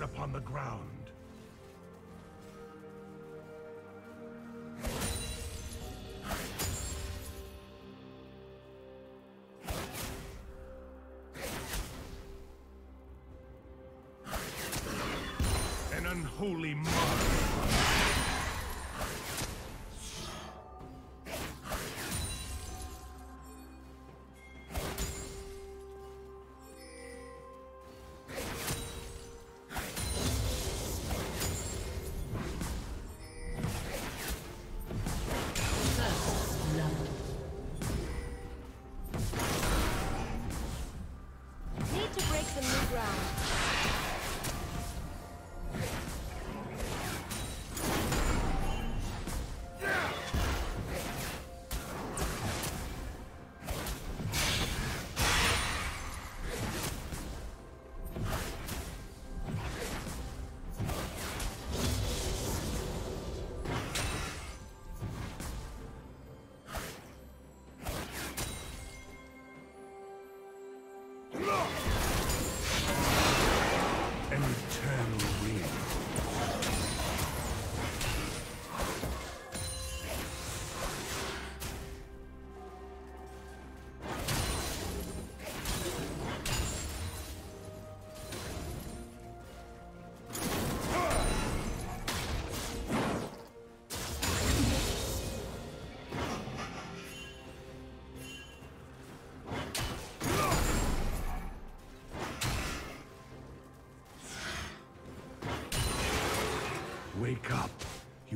Upon the ground.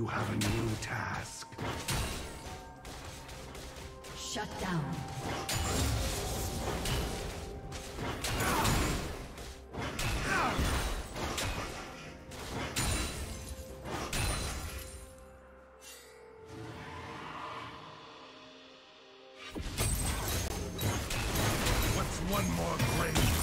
You have a new task. Shut down. What's one more grave?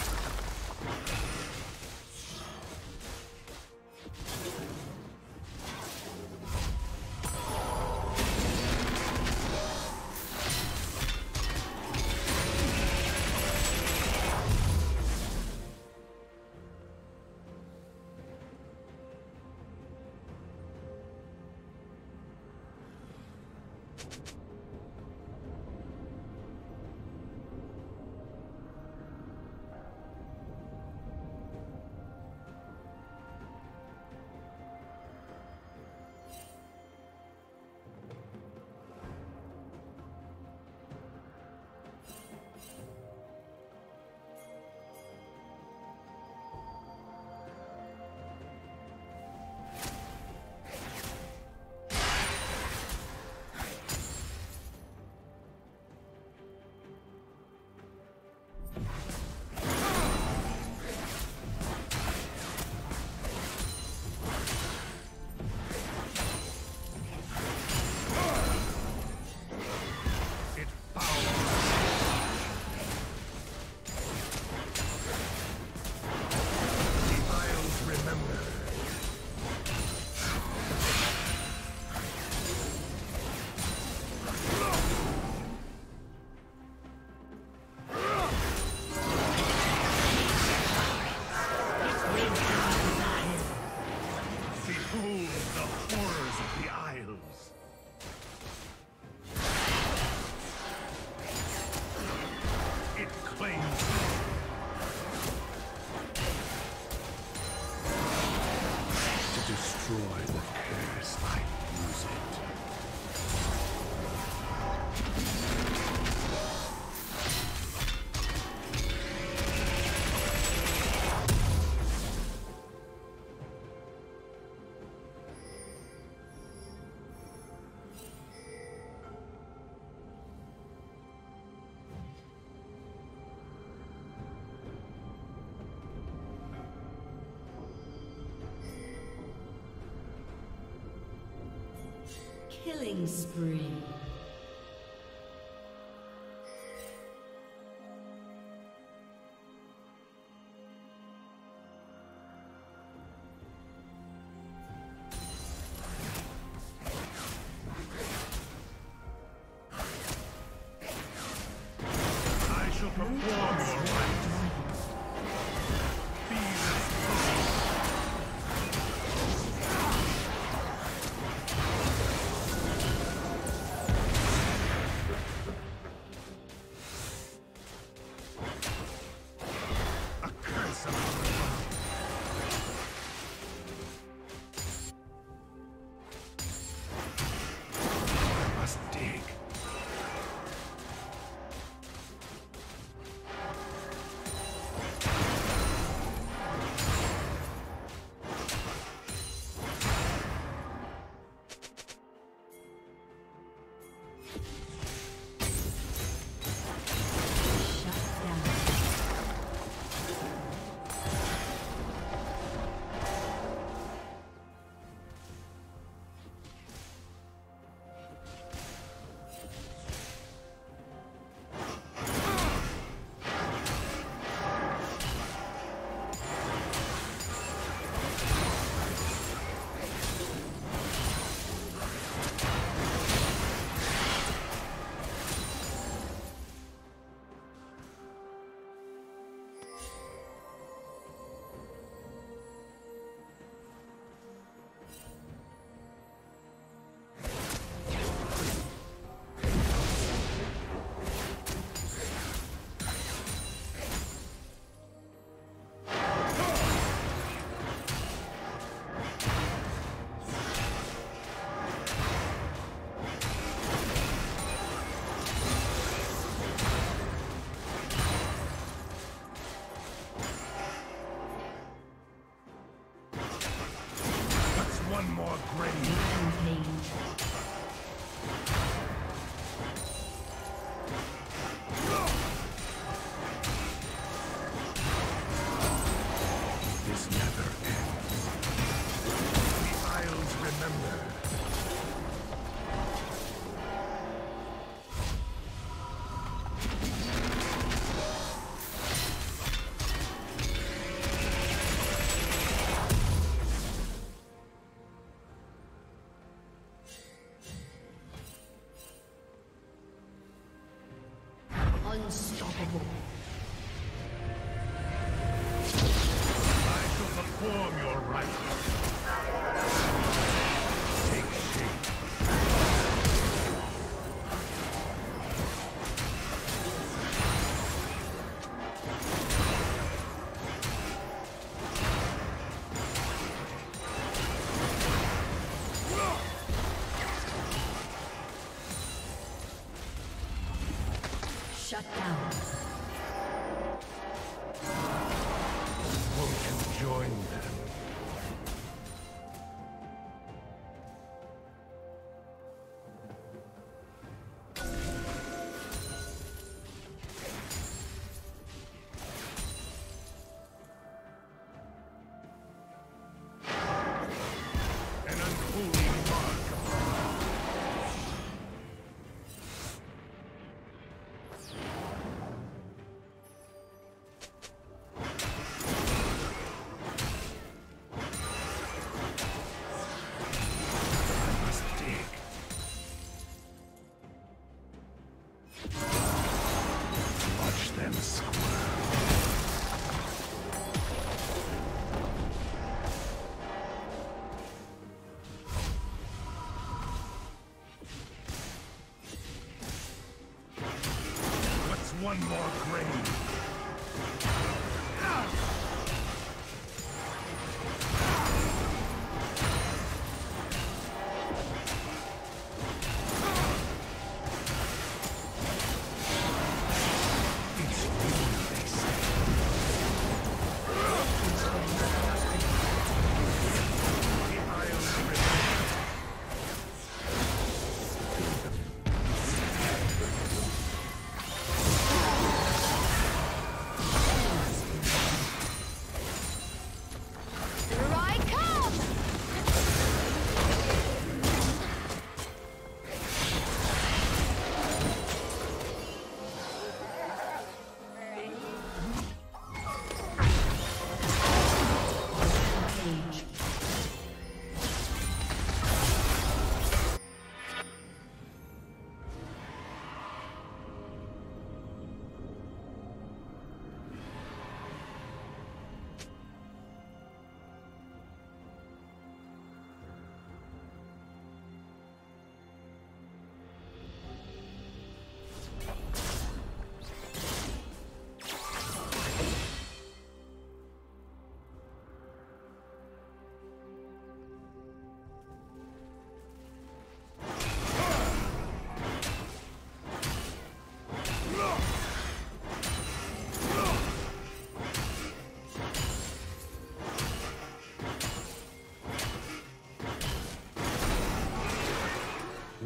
Killing spree. Unstoppable. One more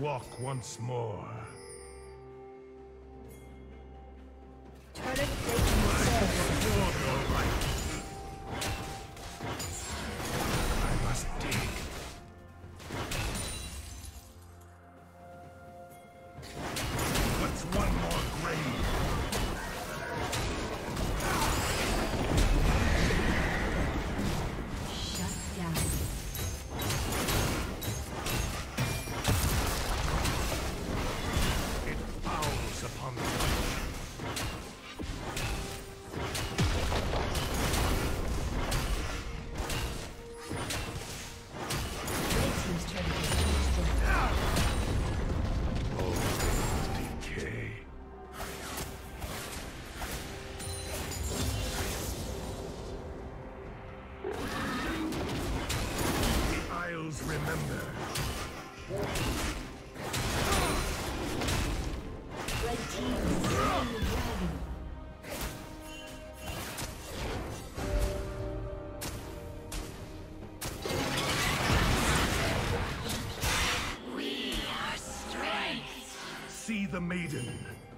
Walk once more.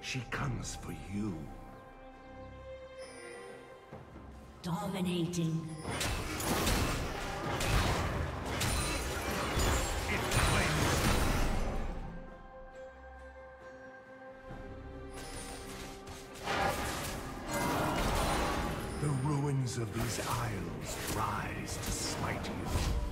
She comes for you. Dominating. The ruins of these isles rise to smite you.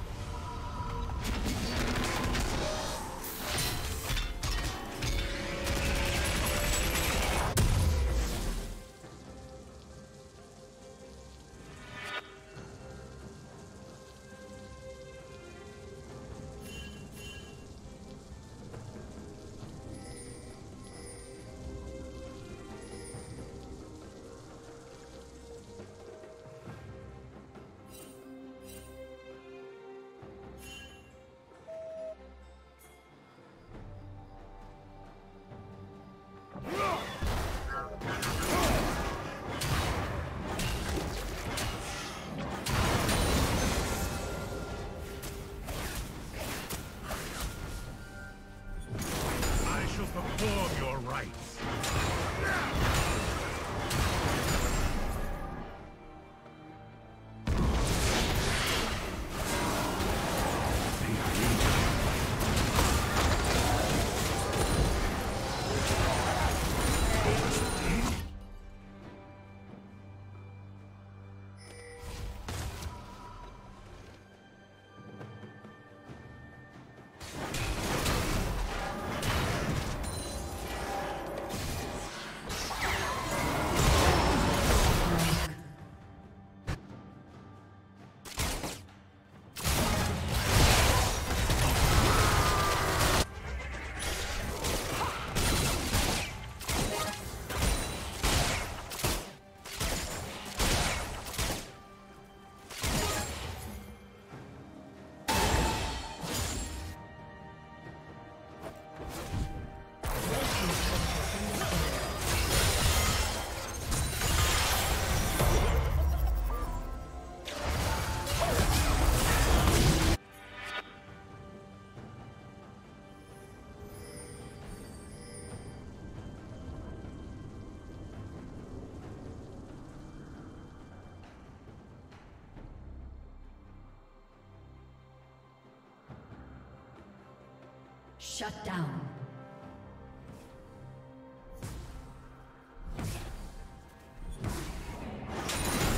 Shut down.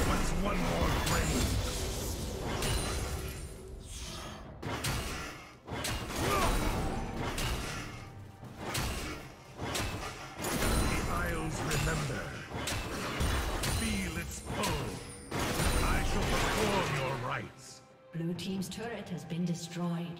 What's one more grave? The Isles remember. Feel its pull. I shall perform your rites. Blue team's turret has been destroyed.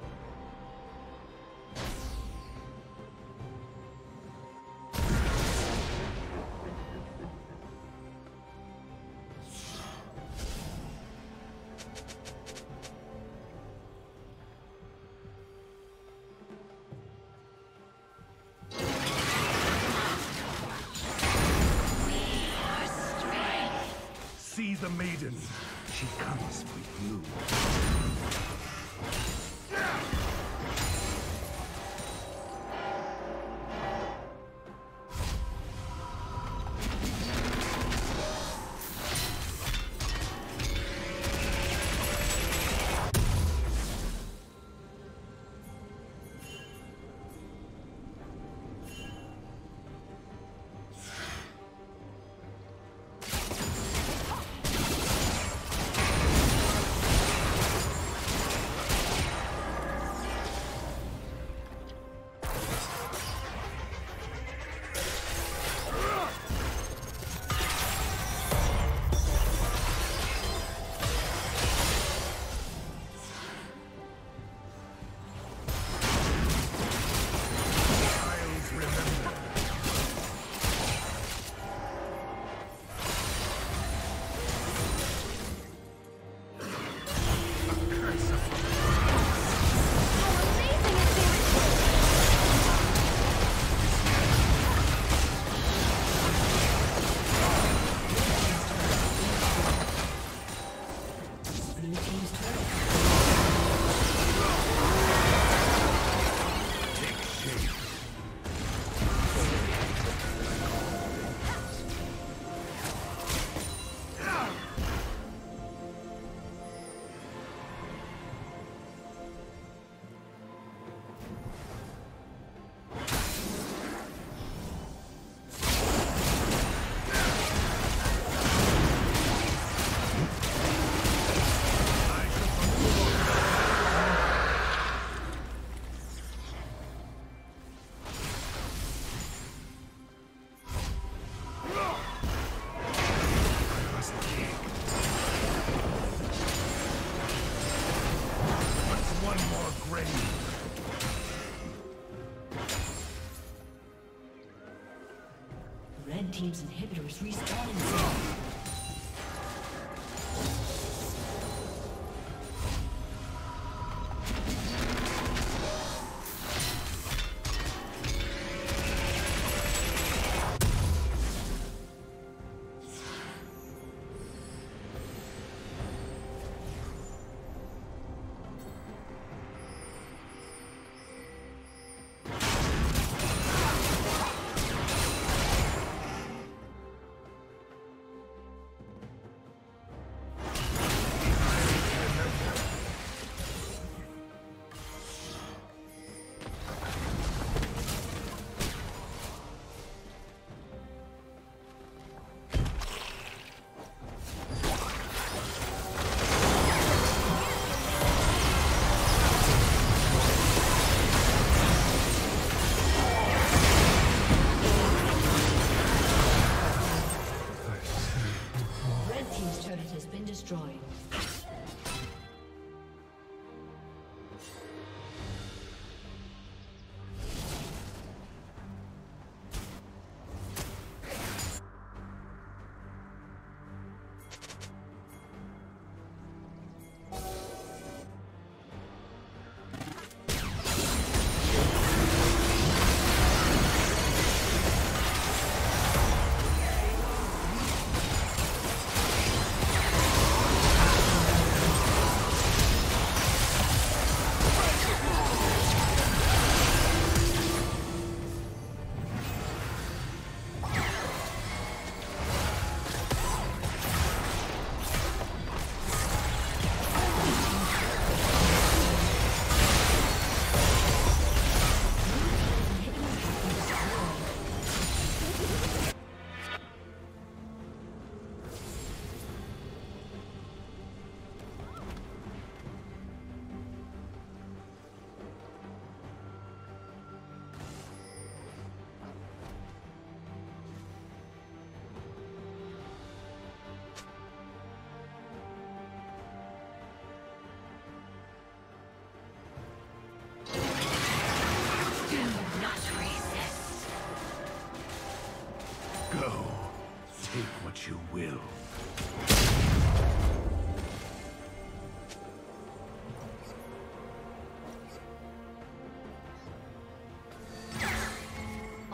Team's inhibitors respawning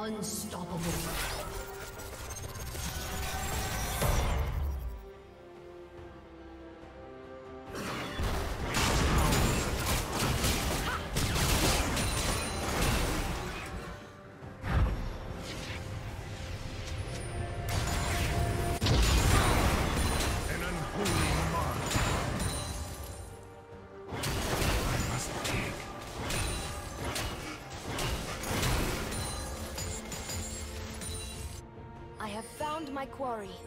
Unstoppable. Found